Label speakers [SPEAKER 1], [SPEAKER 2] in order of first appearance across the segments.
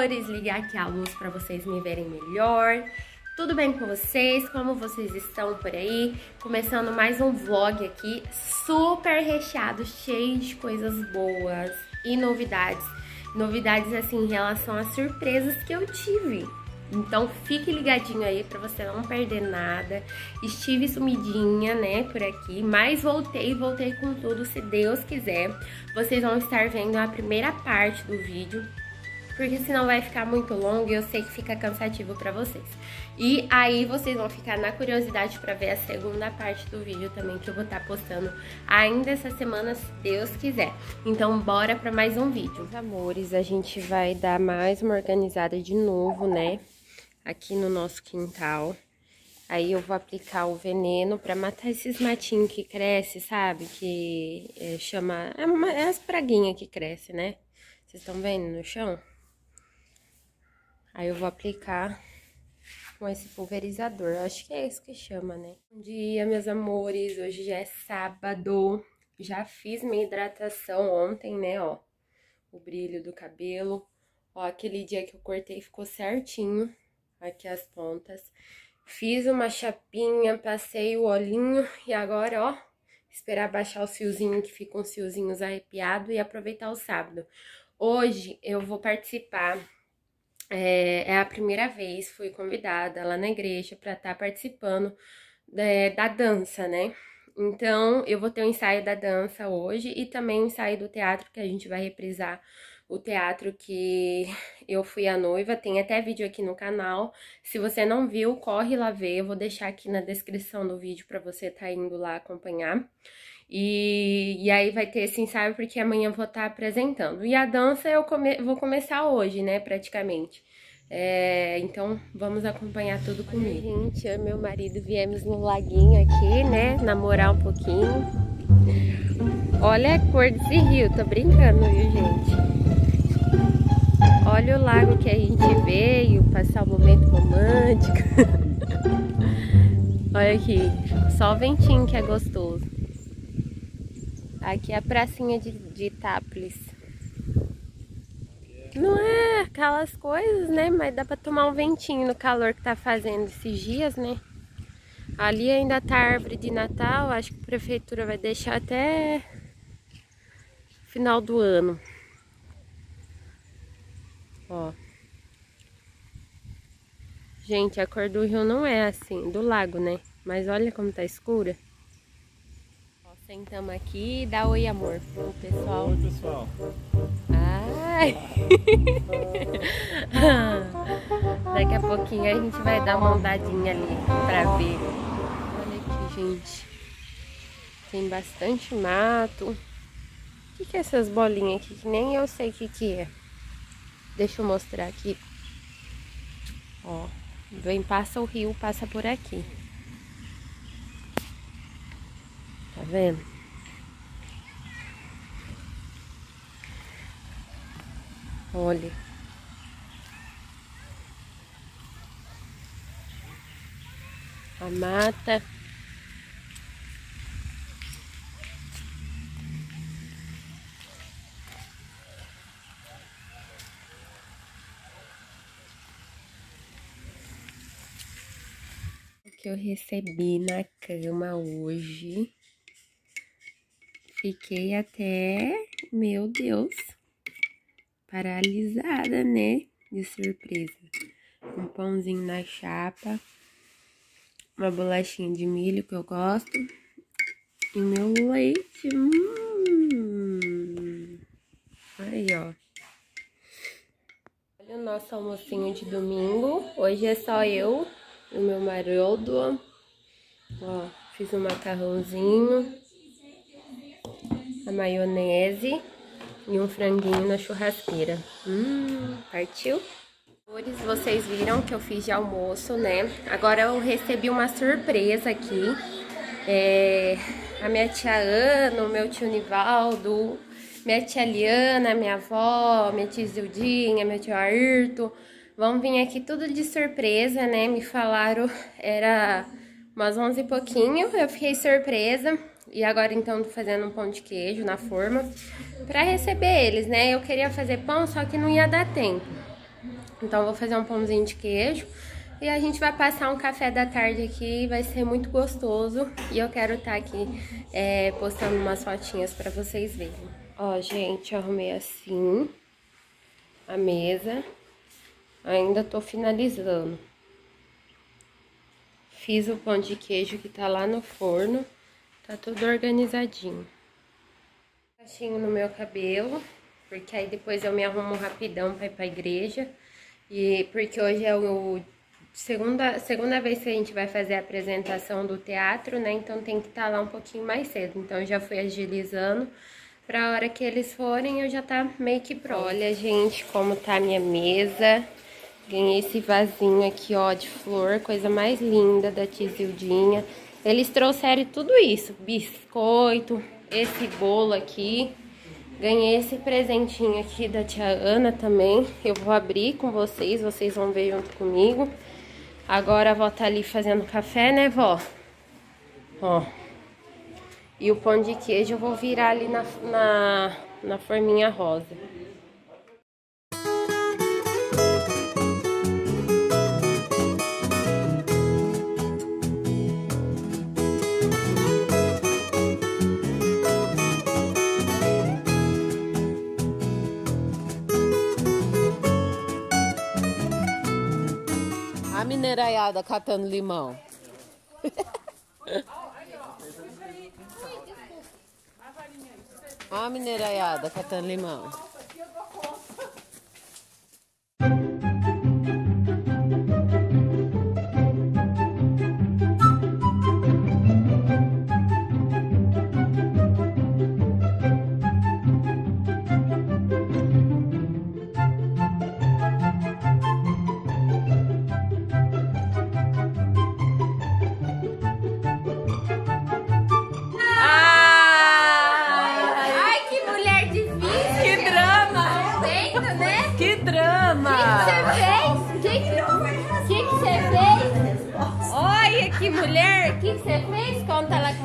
[SPEAKER 1] amores, ligar aqui a luz para vocês me verem melhor. Tudo bem com vocês? Como vocês estão por aí? Começando mais um vlog aqui, super recheado, cheio de coisas boas e novidades. Novidades assim em relação às surpresas que eu tive. Então fique ligadinho aí para você não perder nada. Estive sumidinha, né, por aqui, mas voltei, voltei com tudo, se Deus quiser. Vocês vão estar vendo a primeira parte do vídeo, porque senão vai ficar muito longo e eu sei que fica cansativo para vocês. E aí vocês vão ficar na curiosidade para ver a segunda parte do vídeo também que eu vou estar postando ainda essa semana, se Deus quiser. Então bora para mais um vídeo. Meus amores, a gente vai dar mais uma organizada de novo, né? aqui no nosso quintal. Aí eu vou aplicar o veneno pra matar esses matinhos que crescem, sabe? Que é, chama... É, uma, é as praguinhas que crescem, né? Vocês estão vendo no chão? Aí eu vou aplicar com esse pulverizador. Acho que é isso que chama, né? Bom dia, meus amores. Hoje já é sábado. Já fiz minha hidratação ontem, né, ó. O brilho do cabelo. Ó, aquele dia que eu cortei ficou certinho aqui as pontas. Fiz uma chapinha, passei o olhinho e agora, ó, esperar baixar os fiozinhos, que ficam os fiozinhos arrepiados e aproveitar o sábado. Hoje eu vou participar, é, é a primeira vez, fui convidada lá na igreja para estar tá participando é, da dança, né? Então, eu vou ter o um ensaio da dança hoje e também o um ensaio do teatro que a gente vai reprisar o teatro que eu fui a noiva, tem até vídeo aqui no canal. Se você não viu, corre lá ver, eu vou deixar aqui na descrição do vídeo para você estar tá indo lá acompanhar. E, e aí vai ter esse ensaio porque amanhã vou estar tá apresentando. E a dança eu come, vou começar hoje, né, praticamente. É, então, vamos acompanhar tudo comigo. Gente, eu e meu marido viemos no laguinho aqui, né, namorar um pouquinho. Olha a cor desse rio, tô brincando, viu, gente? Olha o lago que a gente veio, passar o um momento romântico. Olha aqui, só o ventinho que é gostoso. Aqui é a pracinha de, de Itápolis. Não é aquelas coisas, né? Mas dá pra tomar um ventinho no calor que tá fazendo esses dias, né? Ali ainda tá árvore de Natal, acho que a prefeitura vai deixar até final do ano. Ó. Gente, a cor do rio não é assim, do lago, né? Mas olha como tá escura. Sentamos aqui dá oi, amor, pro pessoal.
[SPEAKER 2] Oi, pessoal.
[SPEAKER 1] Ai! Daqui a pouquinho a gente vai dar uma andadinha ali pra ver. Olha aqui, gente. Tem bastante mato. O que, que é essas bolinhas aqui? Que nem eu sei o que, que é. Deixa eu mostrar aqui. Ó, vem, passa o rio, passa por aqui. Tá vendo? Olha. A mata. que eu recebi na cama hoje. Fiquei até, meu Deus, paralisada, né? De surpresa. Um pãozinho na chapa, uma bolachinha de milho que eu gosto e meu leite. Hum. Aí, ó. Olha o nosso almocinho de domingo. Hoje é só eu o meu marido. Ó, fiz um macarrãozinho, a maionese e um franguinho na churrasqueira. Hum, partiu? Vocês viram que eu fiz de almoço, né? Agora eu recebi uma surpresa aqui. É, a minha tia Ana, o meu tio Nivaldo, minha tia Liana, minha avó, minha tia Zildinha, meu tio Ayrton Vão vir aqui tudo de surpresa, né? Me falaram, era umas 11 e pouquinho, eu fiquei surpresa. E agora, então, tô fazendo um pão de queijo na forma pra receber eles, né? Eu queria fazer pão, só que não ia dar tempo. Então, vou fazer um pãozinho de queijo. E a gente vai passar um café da tarde aqui, vai ser muito gostoso. E eu quero estar tá aqui é, postando umas fotinhas pra vocês verem. Ó, gente, arrumei assim a mesa. Ainda tô finalizando. Fiz o pão de queijo que tá lá no forno. Tá tudo organizadinho. Caixinho no meu cabelo, porque aí depois eu me arrumo rapidão pra ir pra igreja. E porque hoje é o segunda, segunda vez que a gente vai fazer a apresentação do teatro, né? Então tem que estar tá lá um pouquinho mais cedo. Então já fui agilizando pra hora que eles forem eu já tá meio que pronto. Olha, gente, como tá a minha mesa. Ganhei esse vasinho aqui, ó, de flor, coisa mais linda da Tizildinha. Eles trouxeram tudo isso, biscoito, esse bolo aqui. Ganhei esse presentinho aqui da tia Ana também. Eu vou abrir com vocês, vocês vão ver junto comigo. Agora a vó tá ali fazendo café, né, vó? Ó. E o pão de queijo eu vou virar ali na, na, na forminha rosa.
[SPEAKER 2] Mineiraiada catando limão. a mineiraiada catando limão.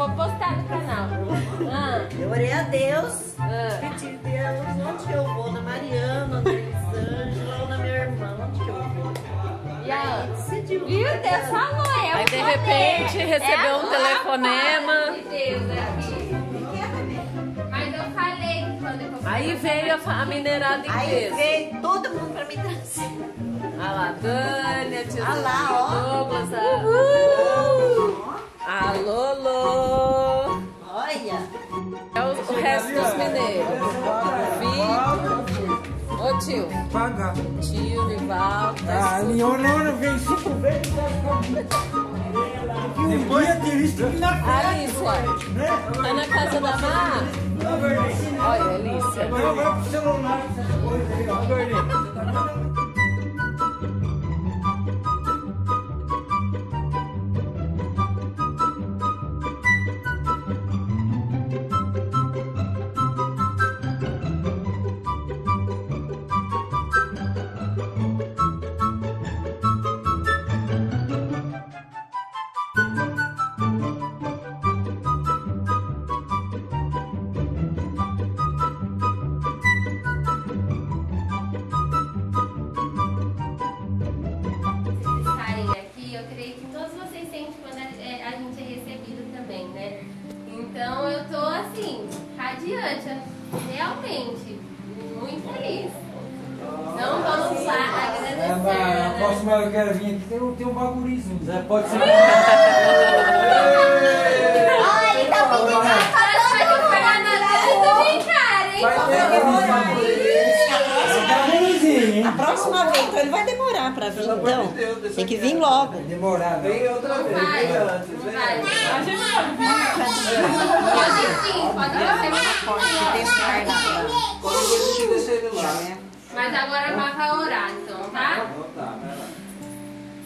[SPEAKER 1] Vou postar no canal.
[SPEAKER 3] Ah. Eu orei a Deus, ah. pedi Deus, onde que eu vou? Na Mariana, na Elisângela ou na minha irmã, onde que eu vou?
[SPEAKER 1] E aí, decidiu. Viu? Deus falou, é
[SPEAKER 2] Aí de repente é recebeu é um telefonema. De Deus aqui.
[SPEAKER 1] Mas eu falei que quando eu
[SPEAKER 2] Aí veio a, a minerada inteira.
[SPEAKER 3] Aí veio todo mundo pra me trazer.
[SPEAKER 2] Olha lá, Dani, a tia
[SPEAKER 3] Olha lá, ó.
[SPEAKER 2] Douglas, a... A Lolo.
[SPEAKER 3] Olha.
[SPEAKER 2] É o, o resto dos mineiros. Vitor. Ô tio.
[SPEAKER 4] Paga.
[SPEAKER 2] Tio, Nivaldo.
[SPEAKER 4] Tá ah, Leonora veio cinco vezes. Depois eu visto aqui na
[SPEAKER 2] Alicia. Né? Tá na casa da Mar? Olha.
[SPEAKER 4] Agora vai pro celular essas coisas aí, ó.
[SPEAKER 1] Realmente muito feliz. Então vamos lá agradecer. É,
[SPEAKER 4] na próxima eu quero vir aqui, tem, tem um bagulhinho. Pode ser.
[SPEAKER 3] Olha, ele tá pedindo pra todo mundo.
[SPEAKER 1] Vai cara, hein? Vai
[SPEAKER 3] a próxima vez, então ele vai demorar pra vir, então. Tem que vir logo.
[SPEAKER 4] Demorar, Vem outra vez.
[SPEAKER 1] A gente pode. Mas agora vai orar, então, tá?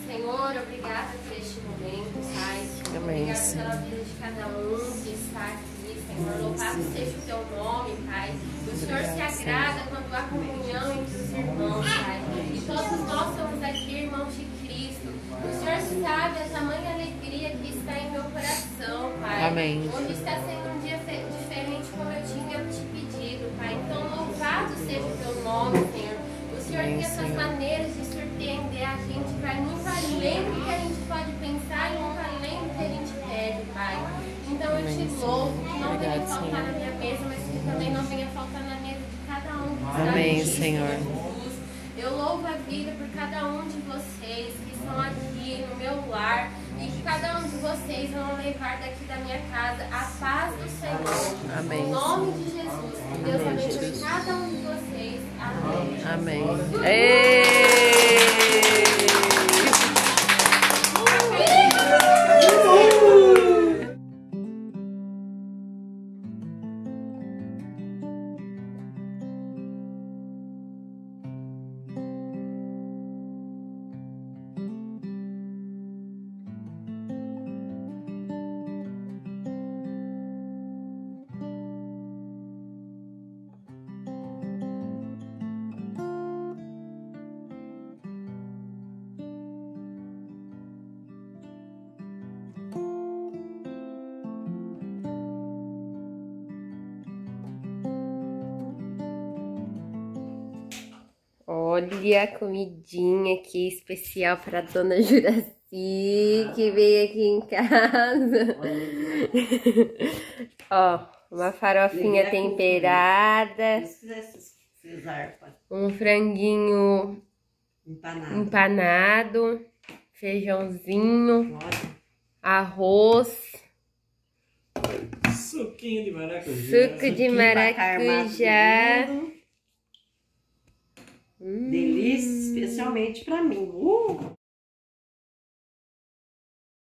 [SPEAKER 1] Senhor, obrigada por este momento, Pai. Obrigada pela vida de cada um que está aqui, Senhor. Louvado seja o teu nome, Pai. O Senhor se agrada quando há comunhão entre os irmãos, Pai. E todos nós somos aqui irmãos de Cristo. O Senhor sabe a tamanha alegria que está em meu coração, Pai.
[SPEAKER 2] Amém.
[SPEAKER 1] Hoje está sendo um dia diferente como eu tinha te pedido, Pai. Então, louvado seja o teu nome, Senhor. O Senhor tem essas maneiras de surpreender a gente, Pai, muito além do que a gente pode pensar e muito além do que a gente pede, Pai. Então, eu te louvo
[SPEAKER 2] faltar
[SPEAKER 1] Senhor.
[SPEAKER 2] na minha mesa, mas que também não venha faltar na mesa de cada um. está
[SPEAKER 1] Amém, Senhor.
[SPEAKER 2] Jesus. Eu louvo a vida por cada um de vocês que estão aqui no meu lar e que cada um de vocês vão levar daqui da minha casa a paz do Senhor.
[SPEAKER 1] Amém.
[SPEAKER 2] Em nome de Jesus. Que Deus abençoe cada um de vocês. Amém.
[SPEAKER 1] Amém. Ei! Olha a comidinha aqui especial para dona Juraci, que veio aqui em casa. Ó, uma farofinha temperada,
[SPEAKER 3] Se fizesse Cesar,
[SPEAKER 1] um franguinho
[SPEAKER 3] empanado.
[SPEAKER 1] empanado, feijãozinho, arroz,
[SPEAKER 4] Suquinho de maracujá.
[SPEAKER 1] suco de maracujá.
[SPEAKER 3] Tudo. Delícia, especialmente pra mim. Uh!